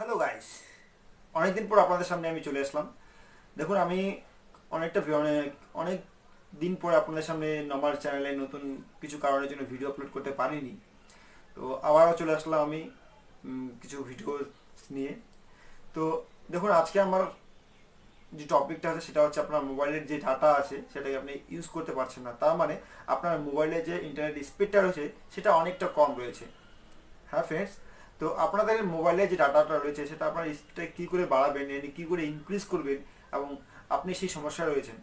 Hello guys অনেকদিন পর আপনাদের সামনে আমি চলে আসলাম। দেখুন, আমি অনেকটা অনেক দিন পর আপনাদের সামনে আমার চ্যানেলে নতুন কিছু কারণের জন্য ভিডিও আপলোড করতে পারিনি। তো আবারও চলে আসলাম আমি কিছু ভিডিও নিয়ে। তো দেখুন, আজকে আমার যে টপিকটা আছে, সেটা হচ্ছে আপনার মোবাইলের যে ডাটা আছে, সেটাকে আপনি ইউজ করতে পারছেন না। তার মানে আপনার মোবাইলের যে ইন্টারনেট স্পিডটা রয়েছে, সেটা অনেকটা কম রয়েছে। হ্যাঁ ফ্রেন্ডস তো আপনাদের মোবাইলে যে ডাটাটা রয়েছে, সেটা আপনার স্পিডটা কী করে বাড়াবেন এনে কী করে ইনক্রিজ করবেন এবং আপনি সেই সমস্যায় রয়েছেন?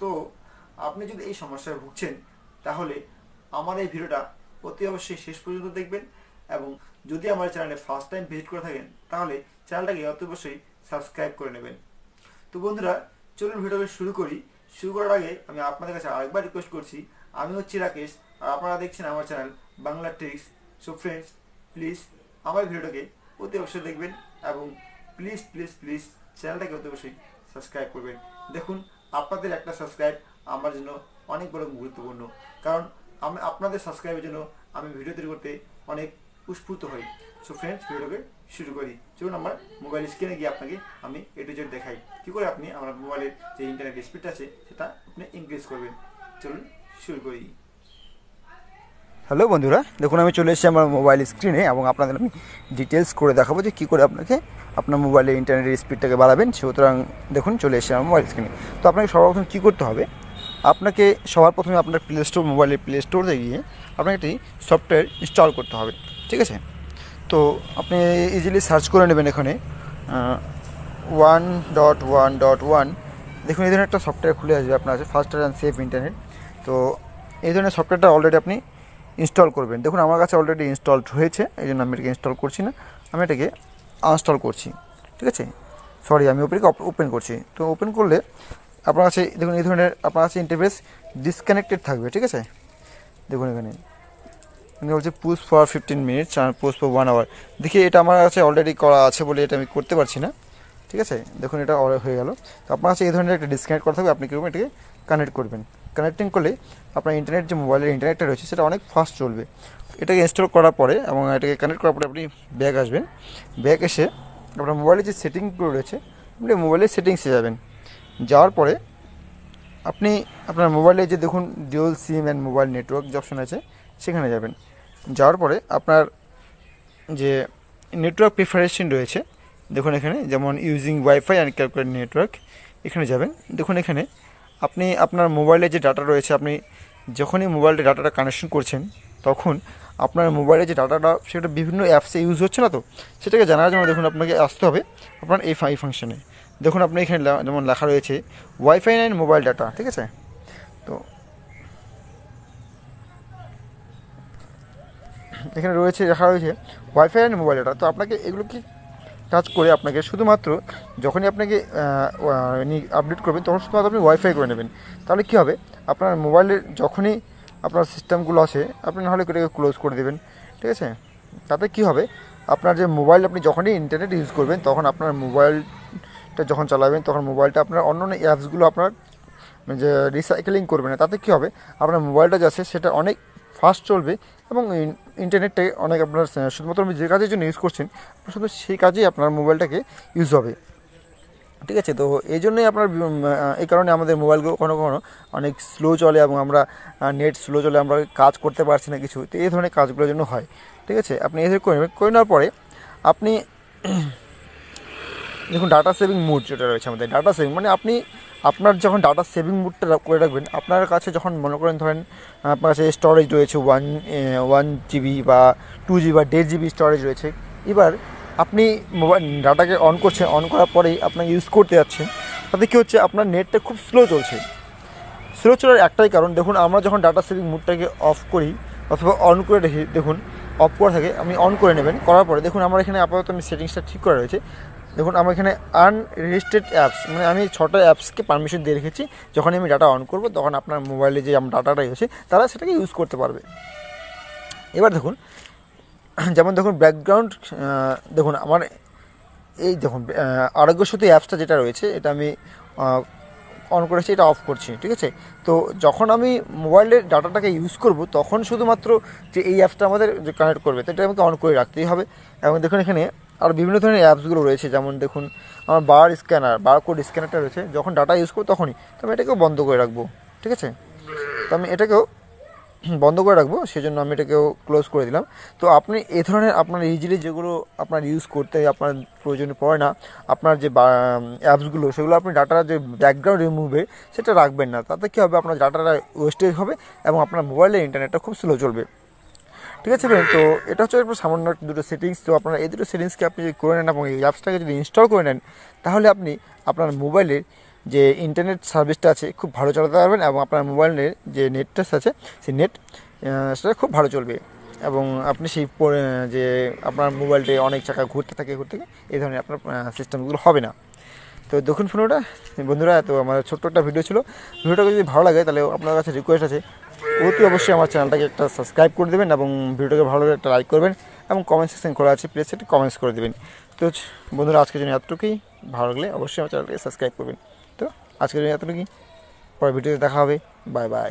তো আপনি যদি এই সমস্যায় ভুগছেন, তাহলে আমার এই ভিডিওটা অতি অবশ্যই শেষ পর্যন্ত দেখবেন এবং যদি আমার চ্যানেলে ফার্স্ট টাইম ভিজিট করে থাকেন, তাহলে চ্যানেলটাকে অতি অবশ্যই সাবস্ক্রাইব করে নেবেন। তো বন্ধুরা, চলুন ভিডিওটা শুরু করি। শুরু করার আগে আমি আপনাদের কাছে আরেকবার রিকোয়েস্ট করছি। আমি হচ্ছি রাকেশ, আর আপনারা দেখছেন আমার channel Bangla tricks so friends please আমার ভিডিওটাকে অতি অবশ্যই দেখবেন এবং প্লিজ প্লিজ প্লিজ চ্যানেলটাকে অতি অবশ্যই সাবস্ক্রাইব করবেন। দেখুন, আপনাদের একটা সাবস্ক্রাইব আমার জন্য অনেক বড় গুরুত্বপূর্ণ। কারণ আমি আপনাদের সাবস্ক্রাইবের জন্য আমি ভিডিও তৈরি করতে অনেক উস্ফূর্ত হই। সো ফ্রেন্ডস ভিডিওকে শুরু করি। চলুন আমার মোবাইল স্ক্রিনে গিয়ে আপনাকে আমি এ টু জেড দেখাই। কী করে আপনি আমার মোবাইলের যে ইন্টারনেট স্পিড আছে, সেটা আপনি ইনক্রিজ করবেন। চলুন, শুরু করি। হ্যালো বন্ধুরা, দেখুন আমি চলে এসেছি আমার মোবাইল স্ক্রিনে এবং আপনাদের আমি ডিটেলস করে দেখাবো যে কী করে আপনাকে আপনার মোবাইলে ইন্টারনেটের স্পিডটাকে বাড়াবেন। সুতরাং দেখুন, চলে এসেছি আমার মোবাইল স্ক্রিনে তো আপনাকে সর্বপ্রথম কী করতে হবে? আপনাকে সবার প্রথমে আপনার প্লে স্টোর মোবাইলের প্লে স্টোরে গিয়ে আপনাকে একটি সফটওয়্যার ইনস্টল করতে হবে, ঠিক আছে? তো আপনি ইজিলি সার্চ করে নেবেন এখানে one dot one dot one দেখুন, এই ধরনের একটা সফটওয়্যার খুলে আসবে, আপনার আছে ফাস্টার অ্যান্ড সেফ ইন্টারনেট তো এই ধরনের সফটওয়্যারটা অলরেডি আপনি ইনস্টল করবেন। দেখুন, আমার কাছে অলরেডি ইনস্টলড হয়েছে, এই জন্য আমি এটাকে ইনস্টল করছি না। আমি এটাকে আনস্টল করছি, ঠিক আছে? সরি আমি ওপেনকে ওপেন করছি। তো ওপেন করলে আপনার কাছে, দেখুন, এই ধরনের আপনার কাছে ইন্টারফেস ডিসকানেক্টেড থাকবে, ঠিক আছে? দেখুন এখানে। এখানে বলছে পুশ ফর ফিফটিন মিনিটস আর পুশ ফর ওয়ান আওয়ার দেখি, এটা আমার কাছে অলরেডি করা আছে বলে এটা আমি করতে পারছি না, ঠিক আছে? দেখুন, এটা হয়ে গেল। তো আপনার কাছে এই ধরনের একটা ডিসকানেক্ট করা থাকবে, আপনি কীরকম এটাকে কানেক্ট করবেন। কানেক্টিং করলে আপনার ইন্টারনেট যে মোবাইলের ইন্টারনেটটা রয়েছে, সেটা অনেক ফাস্ট চলবে। এটাকে ইনস্টল করার পরে এবং এটাকে কানেক্ট করার পরে আপনি ব্যাগ আসবেন। ব্যাগ এসে আপনার মোবাইলের যে সেটিংগুলো রয়েছে, আপনি মোবাইলের সেটিংসে যাবেন। যাওয়ার পরে আপনি আপনার মোবাইলে যে দেখুন dual SIM and mobile network যে অপশন আছে, সেখানে যাবেন। যাওয়ার পরে আপনার যে নেটওয়ার্ক প্রিফারেশন রয়েছে, দেখুন এখানে যেমন using WiFi and calculate network এখানে যাবেন। দেখুন এখানে আপনি আপনার মোবাইলে যে ডাটা রয়েছে, আপনি যখনই মোবাইলে ডাটাটা কানেকশন করছেন, তখন আপনার মোবাইলে যে ডাটাটা সেটা বিভিন্ন অ্যাপসে ইউজ হচ্ছে না তো? সেটাকে জানার জন্য দেখুন আপনাকে আসতে হবে আপনার এই ফাই ফাংশনে দেখুন আপনি এখানে যেমন লেখা রয়েছে ওয়াইফাই নাইন মোবাইল ডাটা ঠিক আছে? তো এখানে রয়েছে, লেখা রয়েছে ওয়াইফাই অ্যান্ড মোবাইল ডাটা তো আপনাকে এগুলো কি টাচ করে আপনাকে শুধুমাত্র যখনই আপনাকে আপডেট করবেন, তখন শুধুমাত্র আপনি ওয়াইফাই করে নেবেন। তাহলে কী হবে? আপনার মোবাইলের যখনই আপনার সিস্টেমগুলো আছে, আপনি নাহলে এটাকে ক্লোজ করে দেবেন। ঠিক আছে? তাতে কী হবে? আপনার যে মোবাইল আপনি যখনই ইন্টারনেট ইউজ করবেন, তখন আপনার মোবাইলটা যখন চালাবেন, তখন মোবাইলটা আপনার অন্য অন্য অ্যাপসগুলো আপনার মানে যে রিসাইকেলিং করবে না, তাতে কী হবে? আপনার মোবাইলটা যে আছে, সেটা অনেক ফাস্ট চলবে এবং ইন- ইন্টারনেটটা অনেক আপনার শুধুমাত্র আপনি যে কাজের জন্য ইউজ করছেন শুধু সেই কাজেই আপনার মোবাইলটাকে ইউজ হবে। ঠিক আছে? তো এই জন্যই আপনার এই কারণে আমাদের মোবাইলগুলো কখনো কখনো অনেক স্লো চলে এবং আমরা নেট স্লো চলে, আমরা কাজ করতে পারছি না কিছু। তো এই ধরনের কাজগুলোর জন্য হয়। ঠিক আছে? আপনি এই করে করে নেওয়ার পরে আপনি দেখুন ডাটা সেভিং মুড যেটা রয়েছে আমাদের ডাটা সেভিং মানে আপনি, আপনার যখন ডাটা সেভিং মুডটা করে রাখবেন, আপনার কাছে যখন মনে করেন ধরেন, আপনার কাছে স্টোরেজ রয়েছে ওয়ান ওয়ান জিবি বা টু জিবি বা দেড় জিবি স্টোরেজ রয়েছে, এবার আপনি মোবাইল ডাটাকে অন করছেন অন করার পরেই আপনাকে ইউজ করতে যাচ্ছেন, তাতে কী হচ্ছে, আপনার নেটটা খুব স্লো চলছে। স্লো চলার একটাই কারণ, দেখুন, আমরা যখন ডাটা সেভিং মুডটাকে অফ করি, অথবা অন করে রেখে দেখুন অফ করা থাকে, আপনি অন করে নেবেন, করার পরে দেখুন, আমার এখানে আপাতত আমি সেটিংসটা ঠিক করা রয়েছে। দেখুন আমার এখানে আনরেজিস্টার্ড অ্যাপস মানে আমি ছটা অ্যাপসকে পারমিশন দিয়ে রেখেছি। যখন আমি ডাটা অন করব তখন আপনার মোবাইলে যে আমার ডাটাটা রয়েছে তারা সেটাকে ইউজ করতে পারবে। এবার দেখুন যেমন দেখুন ব্যাকগ্রাউন্ড দেখুন আমার এই দেখুন আহ, আরোগ্য সাথী অ্যাপসটা যেটা রয়েছে এটা আমি অন করেছি এটা অফ করছি ঠিক আছে? তো যখন আমি মোবাইলের ডাটাটাকে ইউজ করব তখন শুধুমাত্র যে এই অ্যাপসটা আমাদের কানেক্ট করবে তো এটা আমাকে অন করে রাখতেই হবে। এবং দেখুন এখানে আর বিভিন্ন ধরনের অ্যাপসগুলো রয়েছে, যেমন দেখুন, আমার বার স্ক্যানার বার কোড স্ক্যানারটা রয়েছে, যখন ডাটা ইউজ করব তখনই, তো আমি এটাকেও বন্ধ করে রাখব, ঠিক আছে? তো আমি এটাকেও বন্ধ করে রাখব সেই জন্য আমি এটাকেও ক্লোজ করে দিলাম। তো আপনি এ ধরনের আপনার ইজিলি যেগুলো আপনার ইউজ করতে আপনার প্রয়োজনে পড়ে না, আপনার যে অ্যাপসগুলো, সেগুলো আপনি ডাটার যে ব্যাকগ্রাউন্ড রিমুভে সেটা রাখবেন না। তাতে কী হবে? আপনার ডাটাটা ওয়েস্টেজ হবে এবং আপনার মোবাইলের ইন্টারনেটটা খুব স্লো চলবে। ঠিক আছে ফ্রেন্ড তো এটা হচ্ছে একটু সামান্য দুটো সেটিংস তো আপনারা এই দুটো সেটিংসকে আপনি যদি করে নেন এবং এই অ্যাপসটাকে যদি ইনস্টল করে নেন, তাহলে আপনি আপনার মোবাইলের যে ইন্টারনেট সার্ভিসটা আছে, খুব ভালো চালাতে পারবেন এবং আপনার মোবাইলের যে নেটটা আছে, সেই নেট সেটা খুব ভালো চলবে। এবং আপনি সেই যে আপনার মোবাইলটা অনেক টাকা ঘুরতে থাকে ঘুরতে থাকে, এই ধরনের আপনার সিস্টেমগুলো হবে না। তো দেখুন ফোনটা বন্ধুরা, তো আমার ছোট্ট একটা ভিডিও ছিল। ভিডিওটা যদি ভালো লাগে, তাহলে আপনার কাছে রিকোয়েস্ট আছে অতি অবশ্যই আমার চ্যানেলটাকে একটা সাবস্ক্রাইব করে দেবেন এবং ভিডিওটাকে ভালো একটা লাইক করবেন এবং কমেন্ট সেকশন খোলা আছে প্লিজ সেটি কমেন্টস করে দেবেন। তো বন্ধুরা, আজকের জন্য এতটুকুই। ভালো লাগলে অবশ্যই আমার চ্যানেলটাকে সাবস্ক্রাইব করবেন। তো আজকের জন্য এতটুকুই। পরে ভিডিওতে দেখা হবে। Bye bye